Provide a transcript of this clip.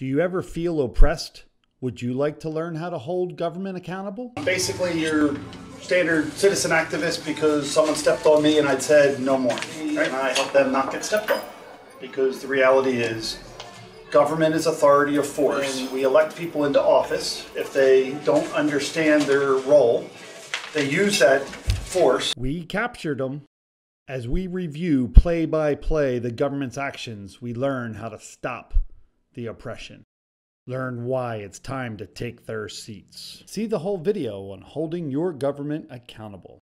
Do you ever feel oppressed? Would you like to learn how to hold government accountable? Basically, you're standard citizen activist because someone stepped on me and I'd said no more. Right? And I helped them not get stepped on. Because the reality is, government is authority of force. When we elect people into office, if they don't understand their role, they use that force. We captured them. As we review play by play the government's actions, we learn how to stop the oppression. Learn why it's time to take their seats. See the whole video on holding your government accountable.